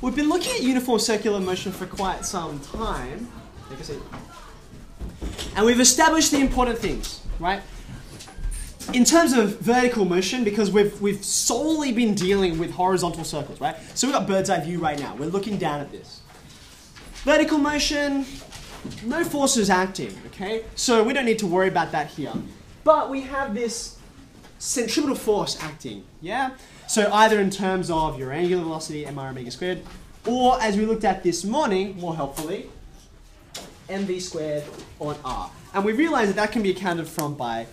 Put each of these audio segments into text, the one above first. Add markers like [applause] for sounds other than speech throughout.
we've been looking at uniform circular motion for quite some time. Take a seat. And we've established the important things, right? In terms of vertical motion, because we've, we've solely been dealing with horizontal circles, right? So we've got bird's eye view right now. We're looking down at this. Vertical motion, no forces acting, okay? So we don't need to worry about that here. But we have this centripetal force acting, yeah? So either in terms of your angular velocity, mr omega squared, or as we looked at this morning, more helpfully, mv squared on r. And we realized that that can be accounted from by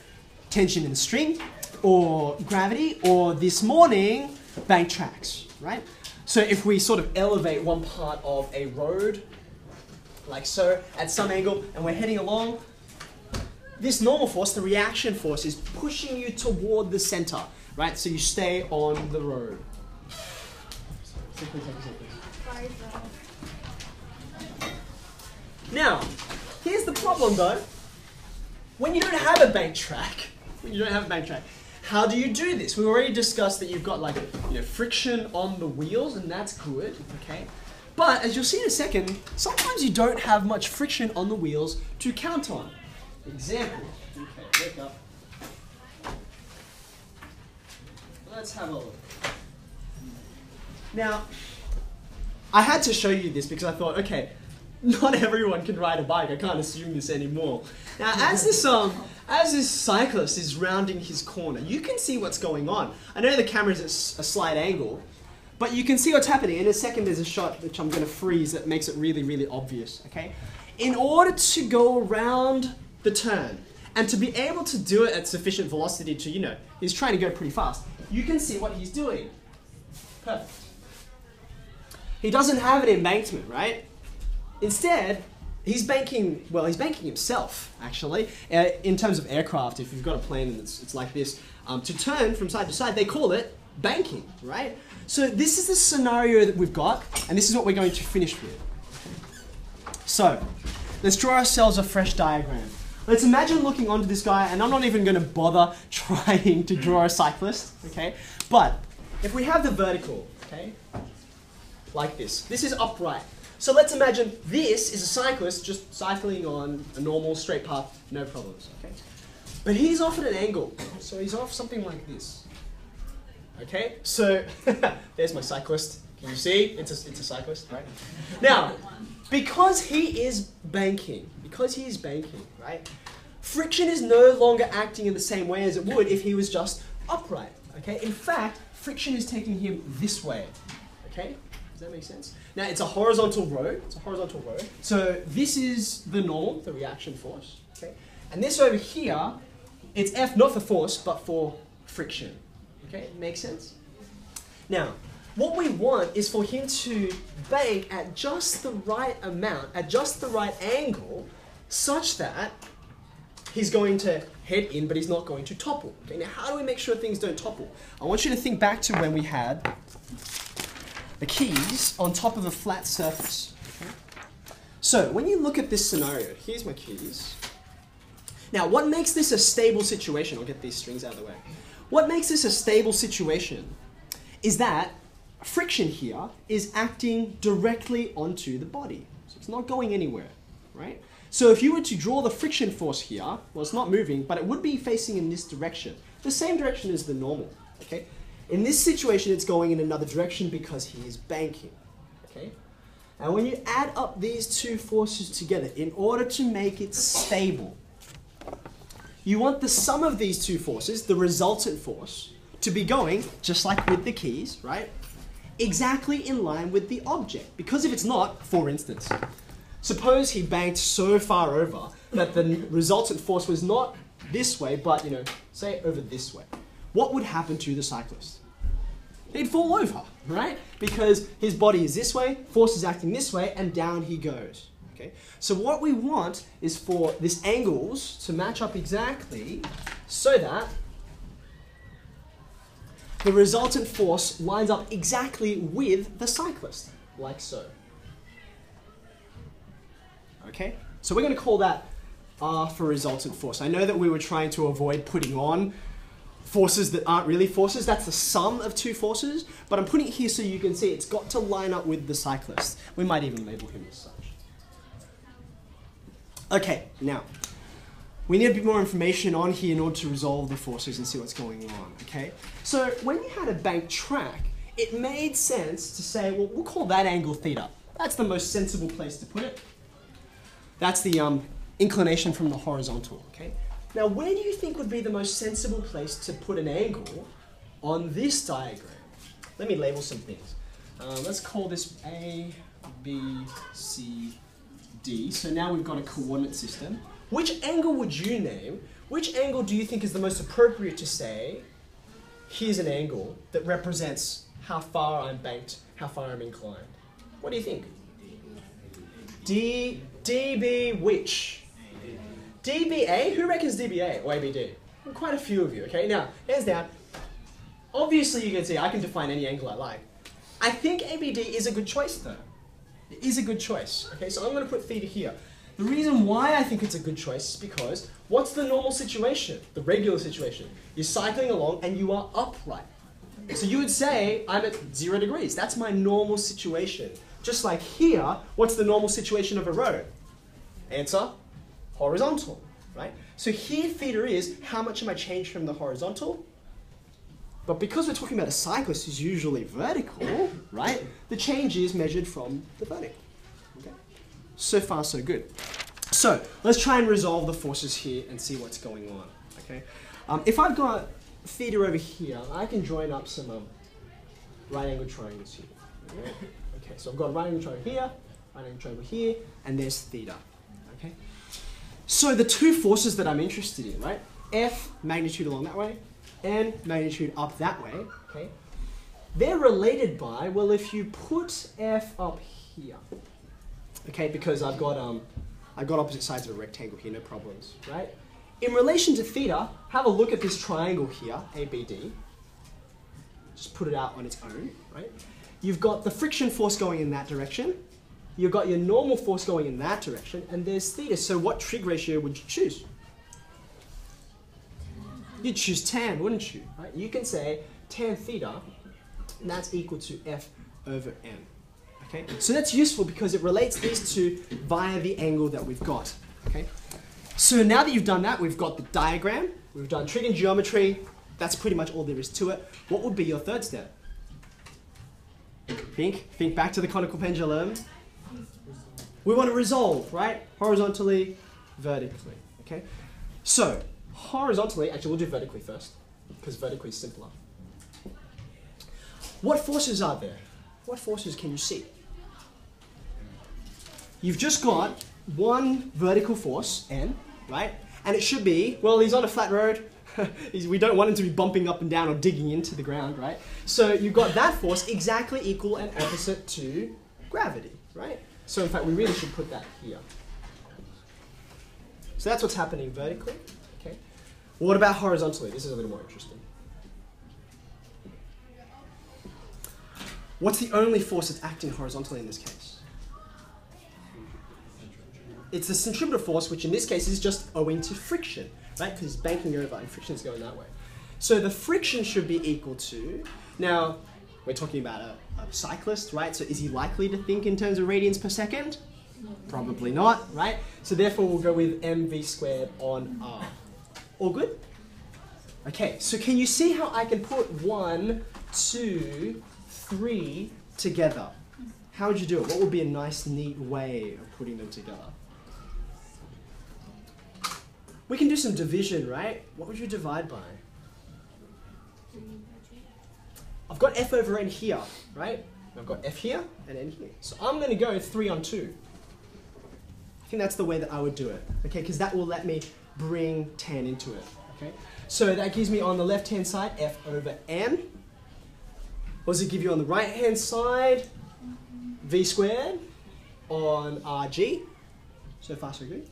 tension in the string, or gravity, or this morning, bank tracks, right? So if we sort of elevate one part of a road, like so, at some angle, and we're heading along, this normal force, the reaction force, is pushing you toward the center, right? So you stay on the road. Now, here's the problem though. When you don't have a bank track, when you don't have a bank track, how do you do this? We've already discussed that you've got like you know friction on the wheels, and that's good, okay? But as you'll see in a second, sometimes you don't have much friction on the wheels to count on. Example. Okay, wake up. Let's have a look. Now, I had to show you this because I thought, okay, not everyone can ride a bike. I can't assume this anymore. Now, as this um, as this cyclist is rounding his corner, you can see what's going on. I know the camera's at a slight angle, but you can see what's happening. In a second, there's a shot which I'm going to freeze that makes it really, really obvious. Okay, in order to go around the turn and to be able to do it at sufficient velocity to, you know, he's trying to go pretty fast. You can see what he's doing. Perfect. He doesn't have an embankment, right? Instead, he's banking, well, he's banking himself, actually. Uh, in terms of aircraft, if you've got a plane and it's, it's like this, um, to turn from side to side, they call it banking, right? So this is the scenario that we've got, and this is what we're going to finish with. So, let's draw ourselves a fresh diagram. Let's imagine looking onto this guy, and I'm not even going to bother [laughs] trying to draw a cyclist, okay? But if we have the vertical, okay, like this, this is upright. So let's imagine this is a cyclist just cycling on a normal straight path, no problems, okay? But he's off at an angle, so he's off something like this. Okay, so [laughs] there's my cyclist. Can you see? It's a, it's a cyclist, right? Now, because he is banking, because he is banking, right? Friction is no longer acting in the same way as it would if he was just upright, okay? In fact, friction is taking him this way, okay? Does that make sense? Now, it's a horizontal road. It's a horizontal road. So this is the normal, the reaction force, okay? And this over here, it's F not for force, but for friction, okay? Makes sense? Now, what we want is for him to bank at just the right amount, at just the right angle, such that he's going to head in, but he's not going to topple. Okay, now how do we make sure things don't topple? I want you to think back to when we had the keys on top of a flat surface. So when you look at this scenario, here's my keys. Now, what makes this a stable situation? I'll get these strings out of the way. What makes this a stable situation is that friction here is acting directly onto the body. So it's not going anywhere, right? So if you were to draw the friction force here, well, it's not moving, but it would be facing in this direction, the same direction as the normal, okay? In this situation, it's going in another direction because he is banking, okay? And when you add up these two forces together, in order to make it stable, you want the sum of these two forces, the resultant force, to be going, just like with the keys, right? Exactly in line with the object. Because if it's not, for instance, suppose he banked so far over that the resultant force was not this way, but, you know, say over this way. What would happen to the cyclist? He'd fall over, right? Because his body is this way, force is acting this way, and down he goes. Okay? So what we want is for this angles to match up exactly so that the resultant force lines up exactly with the cyclist, like so. Okay? So we're going to call that R for resultant force. I know that we were trying to avoid putting on forces that aren't really forces. That's the sum of two forces, but I'm putting it here so you can see it's got to line up with the cyclist. We might even label him as such. Okay, now, we need a bit more information on here in order to resolve the forces and see what's going on, okay? So when you had a bank track, it made sense to say, well, we'll call that angle theta. That's the most sensible place to put it. That's the um, inclination from the horizontal, okay? Now, where do you think would be the most sensible place to put an angle on this diagram? Let me label some things. Uh, let's call this A, B, C, D. So now we've got a coordinate system. Which angle would you name? Which angle do you think is the most appropriate to say, here's an angle that represents how far I'm banked, how far I'm inclined? What do you think? D, DB which? DBA? Who reckons DBA or ABD? Quite a few of you, okay? Now, hands down. Obviously, you can see I can define any angle I like. I think ABD is a good choice, though. It is a good choice. Okay, so I'm going to put theta here. The reason why I think it's a good choice is because what's the normal situation? The regular situation. You're cycling along and you are upright. So you would say, I'm at zero degrees. That's my normal situation. Just like here, what's the normal situation of a road? Answer, horizontal, right? So here theta is, how much am I changed from the horizontal? But because we're talking about a cyclist who's usually vertical, [coughs] right? The change is measured from the vertical. Okay? So far, so good. So let's try and resolve the forces here and see what's going on. Okay? Um, if I've got theta over here, I can join up some um, right angle triangles here. [coughs] Okay, so I've got a right angle triangle here, right angle triangle here, and there's theta. Okay? So the two forces that I'm interested in, right? F magnitude along that way, and magnitude up that way, okay? They're related by, well, if you put F up here, okay, because I've got, um, I've got opposite sides of a rectangle here, no problems, right? In relation to theta, have a look at this triangle here, ABD. Just put it out on its own, right? You've got the friction force going in that direction. You've got your normal force going in that direction, and there's theta. So what trig ratio would you choose? You'd choose tan, wouldn't you? Right? You can say tan theta, and that's equal to F over N. Okay? So that's useful because it relates these two via the angle that we've got. Okay? So now that you've done that, we've got the diagram, we've done trig and geometry, that's pretty much all there is to it. What would be your third step? Think, think back to the conical pendulum. We want to resolve, right? Horizontally, vertically, okay? So, horizontally, actually we'll do vertically first, because vertically is simpler. What forces are there? What forces can you see? You've just got one vertical force, N, right? And it should be, well, he's on a flat road. [laughs] we don't want him to be bumping up and down or digging into the ground, right? So you've got that force exactly equal and opposite to gravity, right? So in fact, we really should put that here. So that's what's happening vertically. Okay. What about horizontally? This is a little more interesting. What's the only force that's acting horizontally in this case? It's the centripetal force, which in this case is just owing to friction, right? Because it's banking over and friction is going that way. So the friction should be equal to, now we're talking about a, a cyclist, right? So is he likely to think in terms of radians per second? Probably not, right? So therefore we'll go with mv squared on r. All good? Okay, so can you see how I can put one, two, three together? How would you do it? What would be a nice, neat way of putting them together? We can do some division, right? What would you divide by? I've got f over n here, right? I've got f here and n here. So I'm going to go 3 on 2. I think that's the way that I would do it, okay? Because that will let me bring tan into it, okay? So that gives me on the left-hand side f over n. What does it give you on the right-hand side? v squared on rg. So far, so good.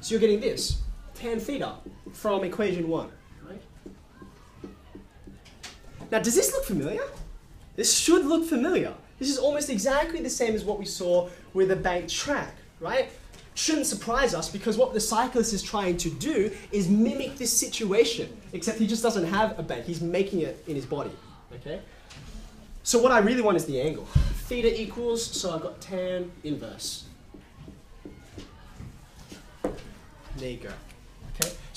So you're getting this, tan theta from equation 1. Now, does this look familiar? This should look familiar. This is almost exactly the same as what we saw with the bank track, right? shouldn't surprise us because what the cyclist is trying to do is mimic this situation, except he just doesn't have a bank. He's making it in his body. Okay? So what I really want is the angle. Theta equals, so I've got tan inverse. There you go.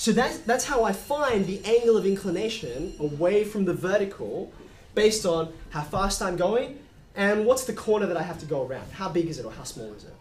So that's, that's how I find the angle of inclination away from the vertical based on how fast I'm going and what's the corner that I have to go around. How big is it or how small is it?